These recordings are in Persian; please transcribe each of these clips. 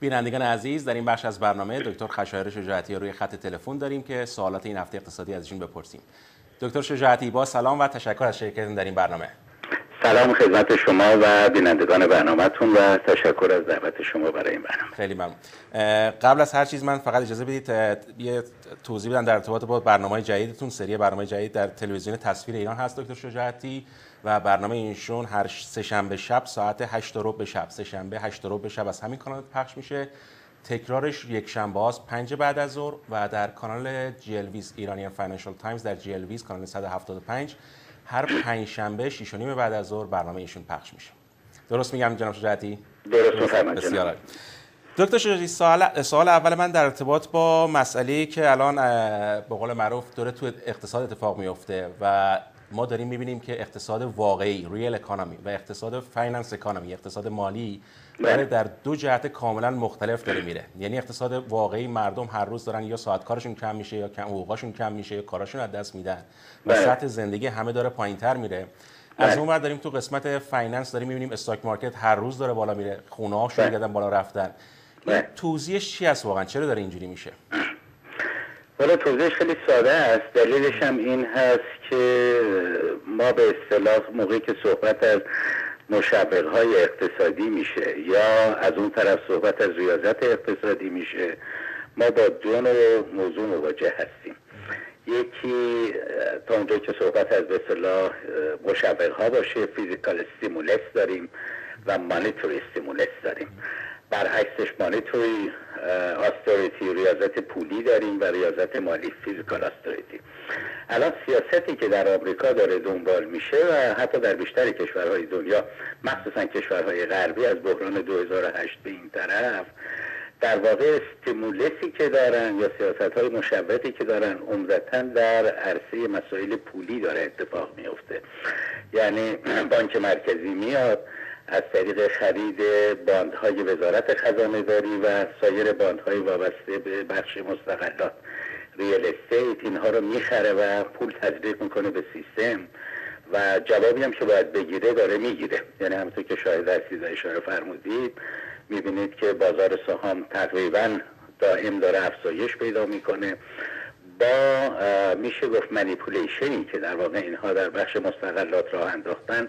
بینندگان عزیز در این بخش از برنامه دکتر خشایار شجاعتی روی خط تلفن داریم که سوالات این هفته اقتصادی ازشون بپرسیم. دکتر شجاعتی با سلام و تشکر از شرکتتون در این برنامه. سلام خدمت شما و بینندگان برنامهتون و تشکر از دعوت شما برای این برنامه. خیلی ممنون. قبل از هر چیز من فقط اجازه بدید یه توضیح بدم در ارتباط با برنامه جدیدتون. سری برنامه جدید در تلویزیون تصویر ایران هست دکتر شجاعتی. و برنامه اینشون هر سه شنبه شب ساعت 8 به شب. سه شنبه 8 به شب از همین کانال پخش میشه. تکرارش یک شنبه است 5 بعد از ظهر و در کانال GLWiZ ایرانیان Financial Times در GLWiZ کانال 175 هر پنج شنبه 6 بعد از ظهر برنامه ایشون پخش میشه. درست میگم جناب شجاعتی؟ درست بسیار دکتر شجاعتی سوال سوال اول من در ارتباط با مسئله که الان به قول معروف داره تو اقتصاد اتفاق میفته و ما داریم می‌بینیم که اقتصاد واقعی real economy و اقتصاد finance economy اقتصاد مالی داره در دو جهت کاملا مختلف داره میره. یعنی اقتصاد واقعی مردم هر روز دارن یا ساعت کارشون کم میشه یا کم حقوقاشون کم میشه یا کاراشون از دست میدن. و سطح زندگی همه داره پایینتر میره. از اون داریم تو قسمت finance داریم می‌بینیم stock market هر روز داره بالا میره. خونه ها شروع بالا رفتن. توضیحش چی است واقعا؟ چرا داره اینجوری میشه؟ حالا توضیحش خیلی ساده است. دلیلش هم این هست که ما به اصطلاح موقعی که صحبت از مشوق های اقتصادی میشه یا از اون طرف صحبت از ریاضت اقتصادی میشه ما با دو نوع موضوع مواجه هستیم. یکی تا اونجا که صحبت از به اصطلاح مشوق ها باشه fiscal stimulus داریم و monetary stimulus داریم. برعکسش monetary austerity ریاضت پولی داریم و ریاضت مالی fiscal austerity الان سیاستی که در آمریکا داره دنبال میشه و حتی در بیشتر کشورهای دنیا مخصوصا کشورهای غربی از بحران 2008 به این طرف در واقع استیمولسی که دارن یا سیاست های مشبهی که دارن عمدتا در عرصه مسائل پولی داره اتفاق میفته یعنی بانک مرکزی میاد از طریق خرید باندهای وزارت خزانه داری و سایر باندهای وابسته به بخش مستقلات. ریال استیت اینها رو می‌خره و پول تزریق می‌کنه به سیستم و جوابی هم که باید بگیره داره می‌گیره. یعنی همونطور که شاید عزیز اشاره فرمودید می‌بینید که بازار سهام تقریبا دائم داره افزایش پیدا می‌کنه. با میشه گفت منیپولیشنی که در واقع اینها در بخش مستقلات راه انداختن.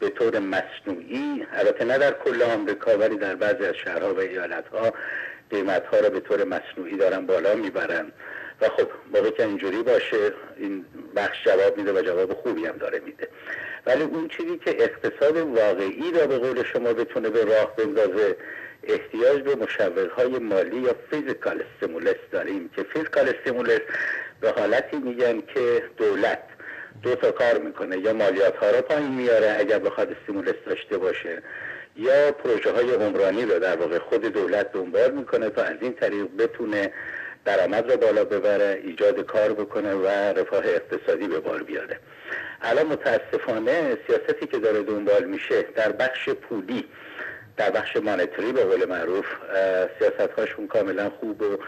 به طور مصنوعی البته نه در کل آمریکا ولی در بعضی از شهرها و ایالتها قیمت ها را به طور مصنوعی دارن بالا می‌برن. و خب موقع که اینجوری باشه این بخش جواب میده و جواب خوبی هم داره میده. ولی اون چیزی که اقتصاد واقعی را به قول شما بتونه به راه بندازه احتیاج به های مالی یا fiscal stimulus داریم که fiscal stimulus به حالتی میگن که دولت. دو تا کار می‌کنه. یا مالیات ها رو پایین میاره اگر بخواد stimulus داشته باشه یا پروژه های عمرانی رو در واقع خود دولت دنبال می‌کنه تا از این طریق بتونه درآمد رو بالا ببره ایجاد کار بکنه و رفاه اقتصادی به بار بیاره. الان متاسفانه سیاستی که داره دنبال میشه در بخش پولی در بخش مانتری به قول معروف سیاست هاشون کاملا خوب و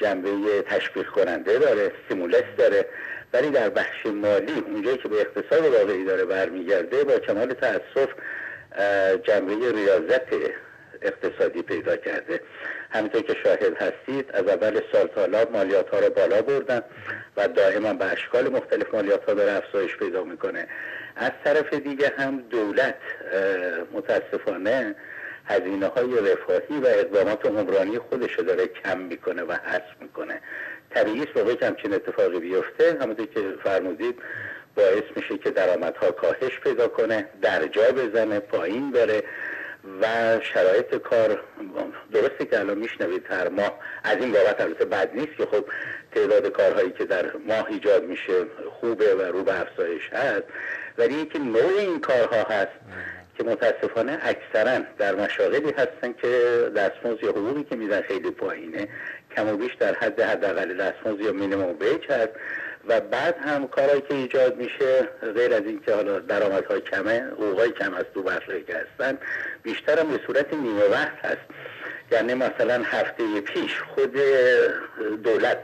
جنبه تشویق کننده داره سیمولس داره. ولی در بخش مالی اونجایی که به اقتصاد واقعی داره برمیگرده با کمال تاسف جنبه ریاضت اقتصادی پیدا کرده. همینطور که شاهد هستید از اول سال تا مالیات ها رو بالا بردن و دائما به اشکال مختلف مالیات ها داره افزایش پیدا می‌کنه. از طرف دیگه هم دولت متاسفانه هزینه های رفاهی و اقدامات عمرانی خودش رو داره کم می‌کنه و حذف می‌کنه. طبیعی است واقعی همچین اتفاقی بیفته همونطور که فرمودید باعث میشه که درآمدها کاهش پیدا کنه درجا بزنه پایین بره و شرایط کار درسته که الان میشنوید هر ماه از این بابت البته بد نیست که خب تعداد کارهایی که در ماه ایجاد میشه خوبه و رو به افزایش هست ولی اینکه نوع این کارها هست که متاسفانه اکثرا در مشاغلی هستن که دستمزد یا حقوقی که میدن خیلی پایینه کم و بیش در حد حداقل دستمزد یا مینیمم بیچ هست. و بعد هم کارهایی که ایجاد میشه غیر از اینکه حالا درآمدهای کمه حقوقای کم از تو بخشهایی که هستن بیشتر هم به صورت نیمه وقت هست. یعنی مثلا هفته پیش خود دولت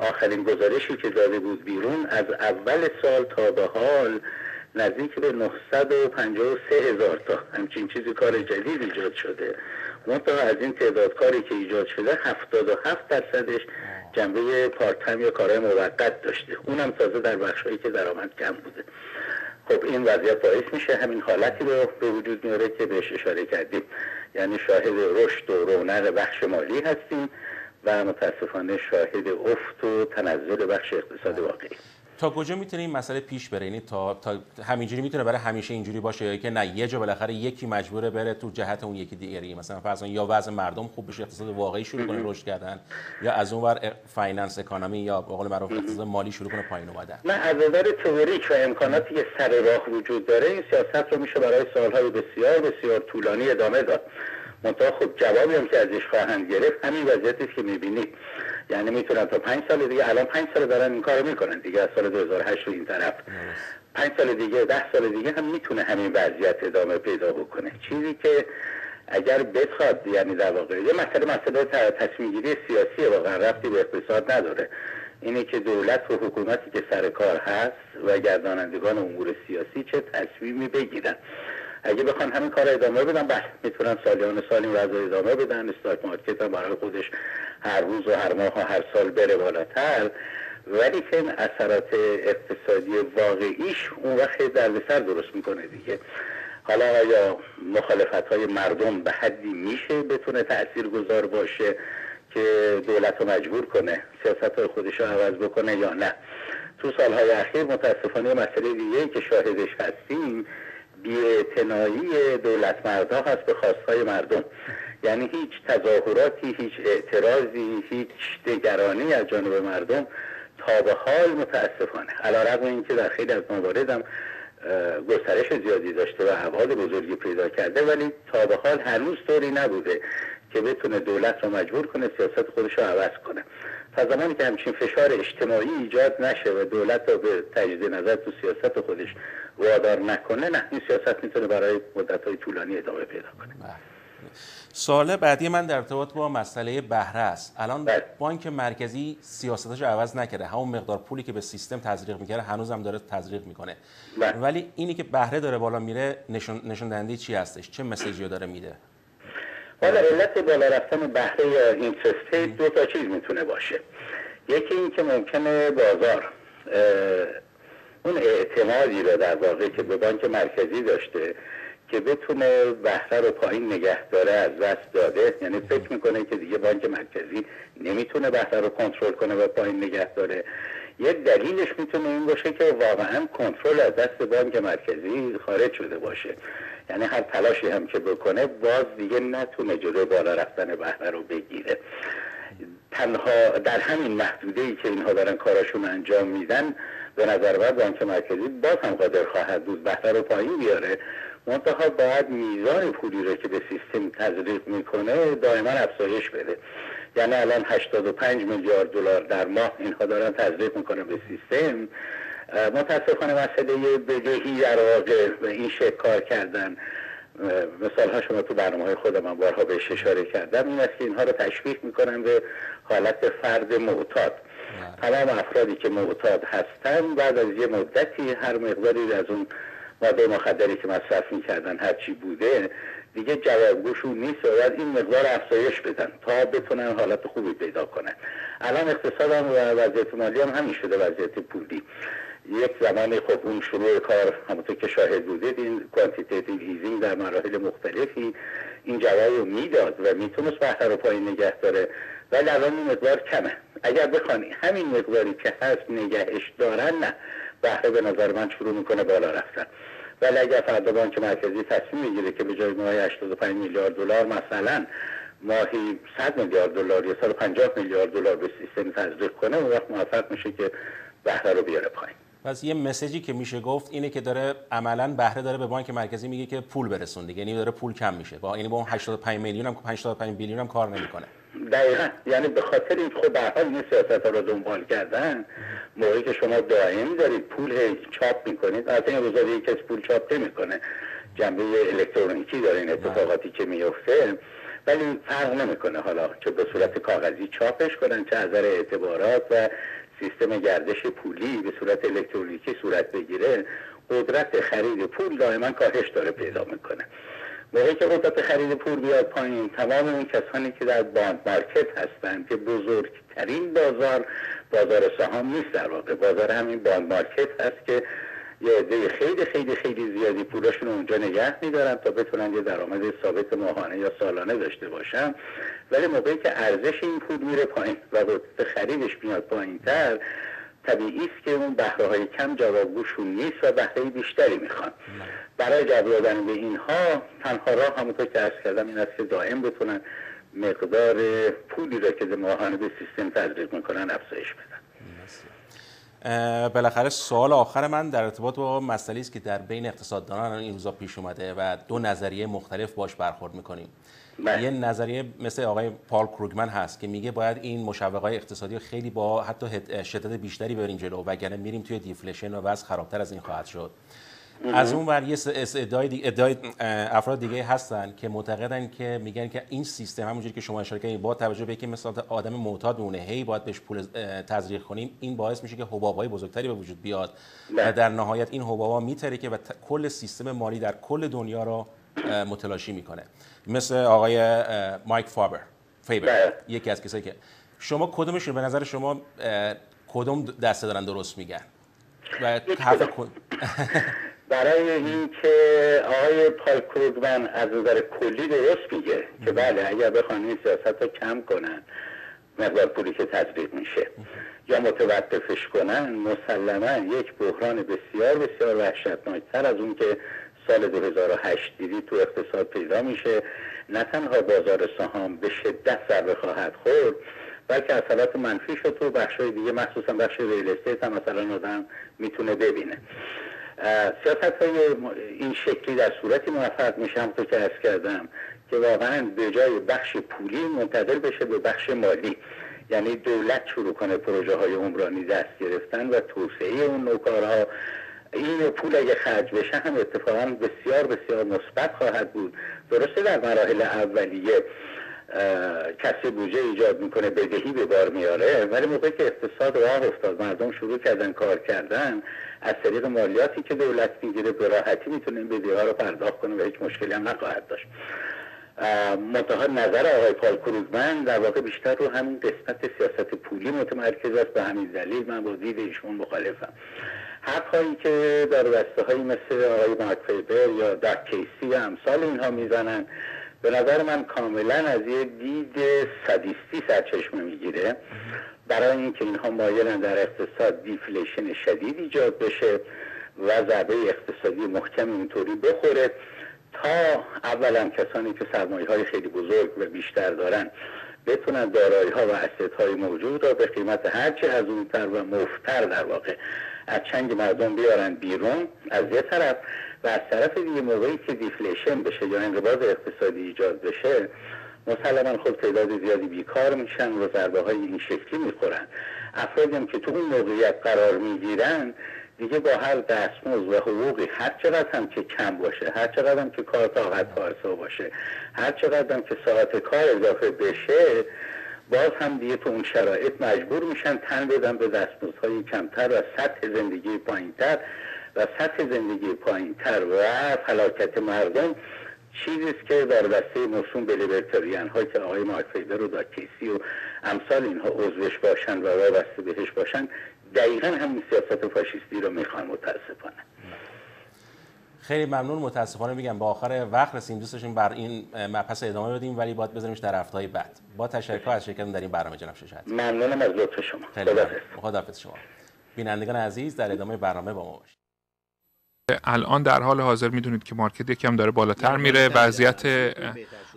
آخرین گزارشی که داده بود بیرون از اول سال تا به حال نزدیک به 953 هزار تا. همچین چیزی کار جدید ایجاد شده. منتها از این تعداد کاری که ایجاد شده 77 درصدش جنبه پارت یا کارهای موقت داشته. اونم تازه در بخشهایی که درآمد کم بوده. خب این وضعیت باعث میشه همین حالتی رو به وجود میاره که بهش اشاره کردیم. یعنی شاهد رشد و رونق بخش مالی هستیم و متاسفانه شاهد افت و تنزل بخش اقتصاد واقعی. تا کجا می‌تونه این مسئله پیش بره؟ یعنی تا, تا همینجوری می‌تونه برای همیشه اینجوری باشه که نه یه جا بالاخره یکی مجبوره بره تو جهت اون یکی دیگری. مثلا فرض یا وضع مردم خوب بشه اقتصاد واقعی شروع کنه رشد کردن یا از اون ور finance economy یا به قول معروف اقتصاد مالی شروع کنه پایین اومدن. نه از نظر تئوریک و امکاناتی که سر راه وجود داره. این سیاست رو میشه برای سالهای بسیار بسیار طولانی ادامه داد. منتها خب جوابی هم که ازش خواهند گرفت همین وضعیتی که می‌بینید یعنی می‌تونن تا پنج سال دیگه الان پنج سال دارن این کارو می‌کنن دیگه از سال 2008 رو این طرف. پنج سال دیگه ده سال دیگه هم می‌تونه همین وضعیت ادامه پیدا بکنه. چیزی که اگر بخواد یعنی در واقع یه مسئله مسئله تصمیم گیری سیاسی واقعا رفتی به اقتصاد نداره. اینه که دولت و حکومتی که سر کار هست و گردانندگان امور سیاسی چه تصمیمی بگیرن. اگه بخوان همین کار ادامه بدن بله می‌تونن سالیان سال این وضع ادامه بدن. استاک مارکت هم برای خودش هر روز و هر ماه و هر سال بره بالاتر. ولی که اثرات اقتصادی واقعیش اون وقت دردسر درست می‌کنه دیگه. حالا آیا مخالفت های مردم به حدی میشه بتونه تأثیر گذار باشه که دولت رو مجبور کنه سیاست های خودش رو عوض بکنه یا نه؟ تو سالهای اخیر متاسفانه مسئله دیگه که شاهدش هستیم بیاعتنایی دولت مردا هست به خواستهای مردم. یعنی هیچ تظاهراتی هیچ اعتراضی هیچ دگرانی از جانب مردم تا به حال متاسفانه. علا رقم اینکه در خیلی از موارد هم گسترش زیادی داشته و حوال بزرگی پیدا کرده ولی تا به حال هنوز طوری نبوده که بتونه دولت رو مجبور کنه سیاست خودش رو عوض کنه. تا زمانی که همچین فشار اجتماعی ایجاد نشه و دولت رو به تجدید نظر تو سیاست خودش وادار نکنه نه این سیاست می‌تونه برای مدت های طولانی ادامه پیدا کنه بله. سوال بعدی من در ارتباط با مسئله بهره است الان بله. بانک مرکزی سیاستش عوض نکرده همون مقدار پولی که به سیستم تزریق می‌کرده هنوز هم داره تزریق می‌کنه بله. ولی اینی که بهره داره بالا میره نشون, نشون دهنده چی هستش چه مسیجی داره میده حالا علت بالا رفتن بهره یا اینترست دو تا چیز می‌تونه باشه. یکی این که ممکنه بازار اون اعتمادی رو در واقع که به بانک مرکزی داشته که بتونه بهره رو پایین نگه داره از دست داده. یعنی فکر می‌کنه که دیگه بانک مرکزی نمی‌تونه بهره رو کنترل کنه و پایین نگه داره. یک دلیلش می‌تونه این باشه که واقعا کنترل از دست بانک مرکزی خارج شده باشه. یعنی هر تلاشی هم که بکنه باز دیگه نتونه جلو بالا رفتن بهره رو بگیره. تنها در همین محدوده ای که اینها دارن کاراشون انجام میدن به نظر من بانک مرکزی باز هم قادر خواهد بود بهره رو پایین بیاره. منتها باید میزان پولی رو که به سیستم تزریق می‌کنه دائما افزایش بده. یعنی الان 85 میلیارد دلار در ماه اینها دارن تزریق می‌کنه به سیستم. متاسفانه مسئله بدهی در واقع به این شکل کار کردن مثال ها شما تو برنامه های خودم من بارها بهش اشاره کردم. این است که اینها رو تشویق می‌کنن به حالت فرد معتاد. تمام افرادی که معتاد هستن بعد از یه مدتی هر مقداری از اون ماده مخدری که مصرف می‌کردن هرچی بوده دیگه جوابگوشون نیست و باید این مقدار افزایش بدن تا بتونن حالت خوبی پیدا کنن. الان اقتصاد هم و وضعیت مالی هم همین شده وضعیت پولی. یک زمانی خب اون شروع کار همونطور که شاهد بودید این quantitative easing در مراحل مختلفی این جواب رو می‌داد و می‌تونست بهره رو پایین نگه داره. ولی الان این مقدار کمه. اگر بخوان همین مقداری که هست نگهش دارن نه. بهره به نظر من شروع می‌کنه بالا رفتن. ولی اگر فردا بانک مرکزی تصمیم می‌گیره که به جای ماهی 85 میلیارد دلار مثلا ماهی 100 میلیارد دلار یا 50 میلیارد دلار به سیستم تزریق کنه اون وقت موفق میشه که بهره رو بیاره پایین. پس یه مسیجی که میشه گفت اینه که داره عملا بهره داره به بانک مرکزی میگه که پول برسون دیگه یعنی داره پول کم میشه. با یعنی با اون 85 میلیون هم 85 بیلیون هم کار نمی‌کنه. دقیقا. یعنی به خاطر این خب به حال این سیاست رو دنبال کردن موقعی که شما دائم دارید پول چاپ می‌کنید از این روزا کسی پول چاپ نمی‌کنه. جنبه الکترونیکی داره این اتفاقاتی که میفته ولی فرق نمی‌کنه حالا چه به صورت کاغذی چاپش کنن چه از اعتبارات و سیستم گردش پولی به صورت الکترونیکی صورت بگیره. قدرت خرید پول دائما کاهش داره پیدا می‌کنه. موقعی که قدرت خرید پول بیاد پایین. تمام اون کسانی که در باند مارکت هستند که بزرگترین بازار بازار سهام نیست در واقع. بازار همین باند مارکت هست که یه عده خیلی خیلی خیلی زیادی پولاشون اونجا نگه میدارن تا بتونن یه درآمد ثابت ماهانه یا سالانه داشته باشن. ولی موقعی که ارزش این پول میره پایین و قدرت خریدش میاد پایین تر طبیعی است که اون بهره های کم جوابگوشون نیست و بهره بیشتری می‌خوان. برای جواب به اینها تنها راه همونطور که ارز کردم این است که دائم بتونن مقدار پولی را که ماهانه به سیستم تزریق می‌کنن افزایش بدن. بالاخره سوال آخر من در ارتباط با مسئله است که در بین اقتصاددانان این روزا پیش اومده و دو نظریه مختلف باش برخورد می‌کنیم. بله. یه نظریه مثل آقای پال کروگمن هست که میگه باید این مشوقای اقتصادی خیلی با حتی شدت بیشتری بریم جلو وگرنه میریم توی دیفلیشن و وضع خرابتر از این خواهد شد از اون ور یه ادعای, ادعای افراد دیگه هستن که معتقدن که میگن که این سیستم همونجوری که شما اشاره کردید با توجه به اینکه مثلا آدم معتاد هی باید بهش پول تزریق کنیم این باعث میشه که حبابهای بزرگتری به وجود بیاد و بله. در نهایت این حبابا میتره که و کل سیستم مالی در کل دنیا رو متلاشی می‌کنه. مثل آقای مایک فابر فیبر. بله. یکی از کسایی که شما کدومشون؟ به نظر شما کدوم دسته دارن درست میگن؟ و حرف برای اینکه آقای پال کروگمن از نظر کلی درست میگه. که بله اگر بخوان این سیاست رو کم کنن مقدار پولی که تزریق میشه. یا متوقفش کنن مسلما یک بحران بسیار بسیار وحشتناکتر از اون که سال 2008 دیدی تو اقتصاد پیدا میشه. نه تنها بازار سهام به شدت ضربه خواهد خورد بلکه اثرات منفی شد تو بخشای دیگه مخصوصا بخش ریل استیت هم مثلا آدم می‌تونه ببینه. سیاست های این شکلی در صورتی موفق میشم تو که ارز کردم که واقعا به جای بخش پولی منتقل بشه به بخش مالی. یعنی دولت شروع کنه پروژه های عمرانی دست گرفتن و توسعه اون نوکارها این پول اگه خرج بشه هم اتفاقا بسیار بسیار مثبت خواهد بود. درسته در مراحل اولیه کسی بودجه ایجاد می‌کنه بدهی به بار میاره ولی موقعی که اقتصاد راه افتاد مردم شروع کردن کار کردن از طریق مالیاتی که دولت می‌گیره به راحتی می‌تونه بدهی ها رو پرداخت کنه و هیچ مشکلی هم نخواهد داشت. منتها نظر آقای پال کروگمن در واقع بیشتر رو همین قسمت سیاست پولی متمرکز است به همین دلیل من با دید ایشون مخالفم. حرفهایی که در بسته هایی مثل آقای مارک فیبر یا دک کیسی امثال اینها می‌زنن به نظر من کاملا از یه دید صدیستی سرچشمه می‌گیره. برای اینکه اینها مایلن در اقتصاد دیفلیشن شدید ایجاد بشه و ضربه اقتصادی محکم اینطوری بخوره تا اولا کسانی که سرمایه های خیلی بزرگ و بیشتر دارن بتونن دارایی ها و اسید های موجود را به قیمت هرچی از اونتر و مفتر در واقع از چنگ مردم بیارن بیرون از یه طرف و از طرف دیگه موقعی که دیفلیشن بشه یا انقباض اقتصادی ایجاد بشه مسلما خود تعداد زیادی بیکار میشن و ضربه های این شکلی می‌خورن. افرادی هم که تو اون موقعیت قرار می‌گیرن دیگه با هر دستمزد و حقوقی هر چقدر هم که کم باشه هر چقدر هم که کار طاقت پارسا باشه هر چقدر هم که ساعت کار اضافه بشه باز هم دیگه تو اون شرایط مجبور میشن تن بدن به دستمزدهای کمتر و سطح زندگی پایینتر و سطح زندگی پایینتر و فلاکت مردم چیزی که در دسته موسوم به لیبرتریان ها که آقای مارک فیبر و داکیسی و امثال اینها عضوش باشن و وابسته بهش باشن دقیقا همین سیاست فاشیستی رو می‌خوان متاسفانه. خیلی ممنون متاسفانه میگم با آخر وقت رسیم دوستشون بر این مبحث ادامه بدیم ولی باید بذاریمش در هفته بعد. با تشکر از شرکت در این برنامه جناب شجاعت ممنونم از لطف شما. خدا شما. بینندگان عزیز در ادامه برنامه با ما باشید. الان در حال حاضر می‌دونید که مارکت یکم داره بالاتر میره. وضعیت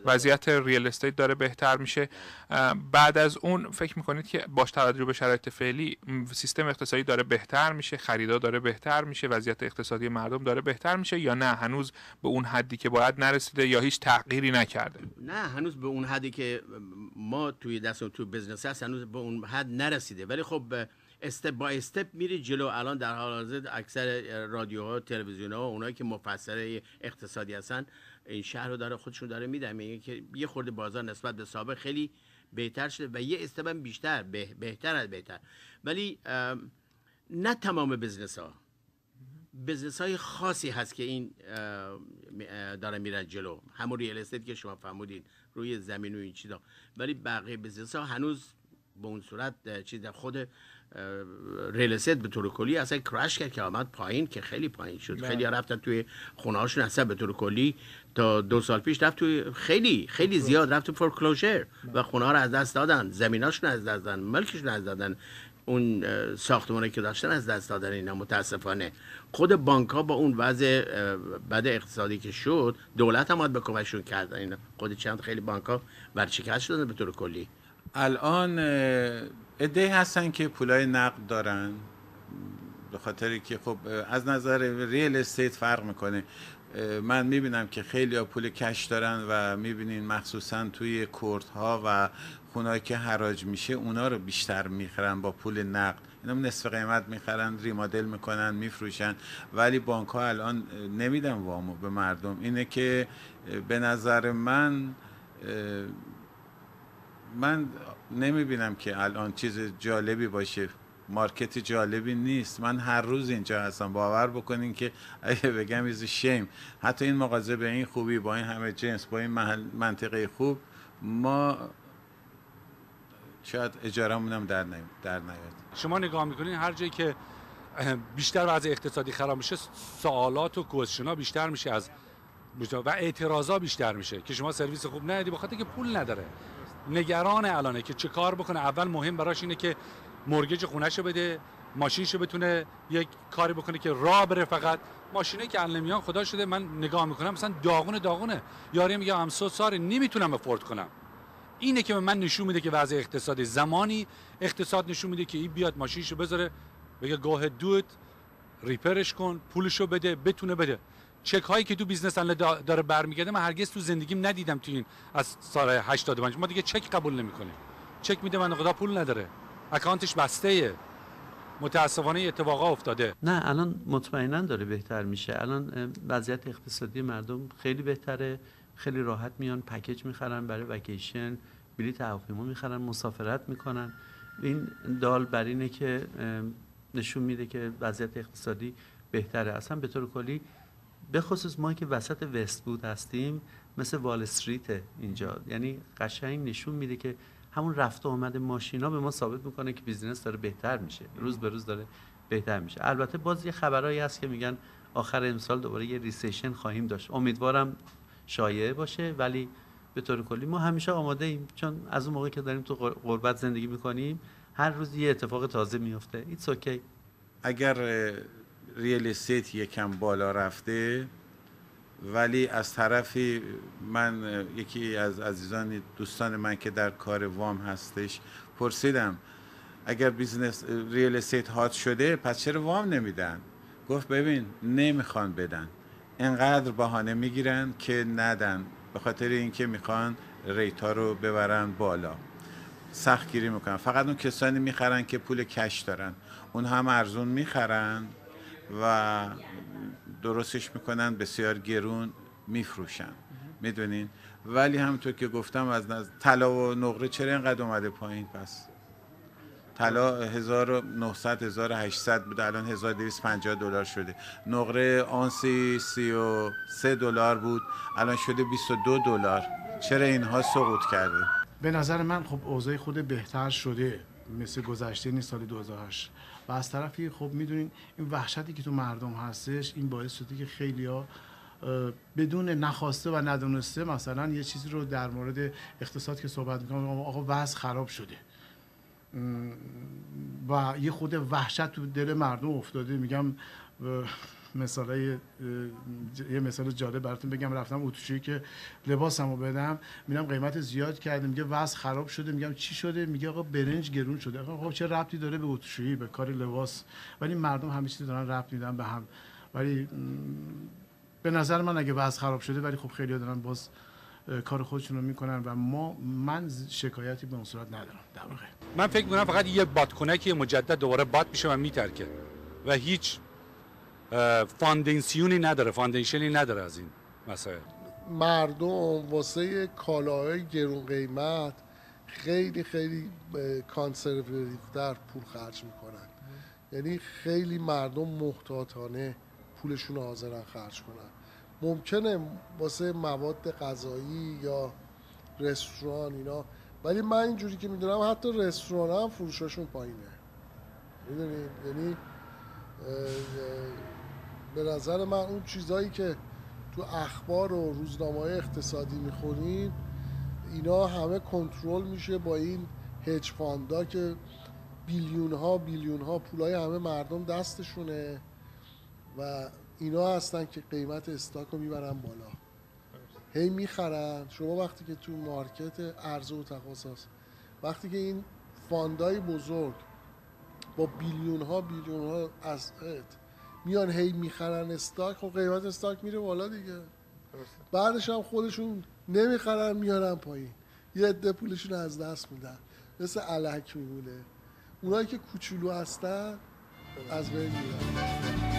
وضعیت ریال استیت داره بهتر میشه. بعد از اون فکر می‌کنید که باش توجه به شرایط فعلی سیستم اقتصادی داره بهتر میشه خریدا داره بهتر میشه وضعیت اقتصادی مردم داره بهتر میشه یا نه؟ هنوز به اون حدی که باید نرسیده یا هیچ تغییری نکرده؟ نه هنوز به اون حدی که ما توی دست تو بزنس هست هنوز به اون حد نرسیده. ولی خب استپ با استپ میره جلو. الان در حال حاضر اکثر رادیوها تلویزیون ها اونایی که مفسر اقتصادی هستن این شهر رو داره خودشون داره میدن. میگه که یه خورده بازار نسبت به سابق خیلی بهتر شده و یه استپ بیشتر بهتر از بهتر. ولی نه تمام بزنس ها بزنس های خاصی هست که این داره میرن جلو. همون real estate که شما فهمودین روی زمین و این چیزا. ولی بقیه business ها هنوز به اون صورت چیز خود real به طور کلی اصلا crash کرد که آمد پایین که خیلی پایین شد. بله. خیلی رفتن توی خونه هاشون اصلا به طور کلی تا دو سال پیش رفت توی خیلی خیلی زیاد رفت تو foreclosure و خونه ها رو از دست دادن زمیناشون از دست دادن ملکشون از دادن اون ساختمانی که داشتن از دست دادن اینا متاسفانه. خود بانک ها با اون وضع بد اقتصادی که شد دولت هم به کمکشون کردن اینا خود چند خیلی بانک ها ورشکست شدن به طور کلی. الان ایده هستن که پولای نقد دارن به خاطر که خب از نظر ریل استیت فرق می‌کنه. من می‌بینم که خیلی ها پول کش دارن و می‌بینین مخصوصا توی کورت ها و خونهایی که حراج میشه اونا رو بیشتر می‌خرن با پول نقد. اینا نصف قیمت می‌خرن ریمادل می‌کنن میفروشن. ولی بانک ها الان نمیدن وامو به مردم. اینه که به نظر من من نمی‌بینم که الان چیز جالبی باشه. مارکت جالبی نیست. من هر روز اینجا هستم. باور بکنین که اگه بگم ایز شیم حتی این مغازه به این خوبی با این همه جنس با این منطقه خوب ما شاید اجارمون هم در, در نیاد. شما نگاه می‌کنین هر جایی که بیشتر وضع اقتصادی خراب میشه سوالات و کوششنا بیشتر میشه از و اعتراضا بیشتر میشه که شما سرویس خوب ندی بخاطر که پول نداره. نگران الانه که چه کار بکنه. اول مهم براش اینه که مرگج خونهشو بده ماشینشو بتونه یک کاری بکنه که راه بره فقط. ماشینه که الان نمیان خدا شده من نگاه می‌کنم مثلا داغونه داغونه. یاری میگه ام سو ساری نمی‌تونم افورد کنم. اینه که به من نشون میده که وضع اقتصادی زمانی اقتصاد نشون میده که این بیاد ماشینشو بذاره بگه go ahead repair ش کن پولشو بده بتونه بده. چک هایی که تو business داره برمیگرده من هرگز تو زندگیم ندیدم تو این از سال 85 ما دیگه چک قبول نمی‌کنیم. چک میده من خدا پول نداره. account ش بسته متاسفانه اتفاقا افتاده. نه الان مطمئنا داره بهتر میشه. الان وضعیت اقتصادی مردم خیلی بهتره. خیلی راحت میان package می‌خرن برای وکیشن بلیط هواپیما می‌خرن مسافرت می‌کنن. این دال بر اینه که نشون میده که وضعیت اقتصادی بهتره. اصلا به طور کلی به خصوص ما که وسط وست بود هستیم مثل Wall Street اینجا. یعنی قشنگ نشون میده که همون رفت و آمد ماشینا به ما ثابت می‌کنه که business داره بهتر میشه. روز به روز داره بهتر میشه. البته باز یه خبرایی هست که میگن آخر امسال دوباره یه recession خواهیم داشت. امیدوارم شایعه باشه ولی به طور کلی ما همیشه آماده ایم. چون از اون موقع که داریم تو غربت زندگی می‌کنیم هر روز یه اتفاق تازه میفته it's okay اگر real estate یکم بالا رفته ولی از طرفی من یکی از عزیزان دوستان من که در کار وام هستش پرسیدم اگر business ریل استیت هات شده پس چرا وام نمیدن؟ گفت ببین نمی‌خوان بدن. انقدر بهانه می‌گیرن که ندن به خاطر اینکه می‌خوان ریتا رو ببرن بالا. سخت گیری می‌کنن. فقط اون کسانی می‌خرن که پول کش دارن. اون هم ارزون می‌خرن. و درستش می‌کنن بسیار گرون میفروشن. می‌دونین؟ ولی همونطور که گفتم از نظر طلا و نقره چرا اینقدر اومده پایین؟ پس طلا 1900 1800 بود الان 1250 دلار شده. نقره آنسی 33 دلار بود. الان شده 22 دلار. چرا اینها سقوط کرده؟ به نظر من خب اوضاع خود بهتر شده. مثل گذشته نیست سال 2008 و از طرفی خب می‌دونین این وحشتی که تو مردم هستش این باعث شده که خیلی ها بدون نخواسته و ندونسته مثلا یه چیزی رو در مورد اقتصاد که صحبت می‌کنم آقا وضع خراب شده. و یه خود وحشت تو دل مردم افتاده. میگم مثالای یه مثال جالب براتون بگم. رفتم اتوشویی که لباسمو بدم میرم قیمت زیاد کرده. میگه وضع خراب شده. میگم چی شده؟ میگه آقا برنج گرون شده. خب چه ربطی داره به اتوشویی به کار لباس؟ ولی مردم همه چیز دارن ربط میدن به هم. ولی به نظر من اگه وضع خراب شده ولی خب خیلی دارن باز کار خودشون رو می‌کنن و ما من شکایتی به اون صورت ندارم. در واقع. من فکر می‌کنم فقط یه بادکنکی مجدد دوباره باد میشه و میترکه. و هیچ foundation ی نداره foundation ی نداره از این مسائل. مردم واسه کالاهای گرون قیمت خیلی خیلی conservative در پول خرج می‌کنن. یعنی خیلی مردم محتاطانه پولشون رو حاضرن خرج کنن. ممکنه واسه مواد غذایی یا رستوران اینا ولی من اینجوری که می‌دونم حتی رستوران هم فروشاشون پایینه. می‌دونید یعنی به نظر من اون چیزهایی که تو اخبار و روزنامه اقتصادی می‌خونیم اینا همه کنترل میشه با این hedge fund ا که billion ها billion ها پولای همه مردم دستشونه و اینا هستن که قیمت stock رو می‌برن بالا. هی می‌خرن. شما وقتی که تو market عرضه و تقاضا وقتی که این fund ای بزرگ با billion ها billion ها از میان هی می‌خرن stock خب قیمت stock میره بالا دیگه. بعدش هم خودشون نمی‌خرن میارن پایین. یه عده پولشون از دست میدن. مثل علک میمونه. اونایی که کوچولو هستن از بین میرن.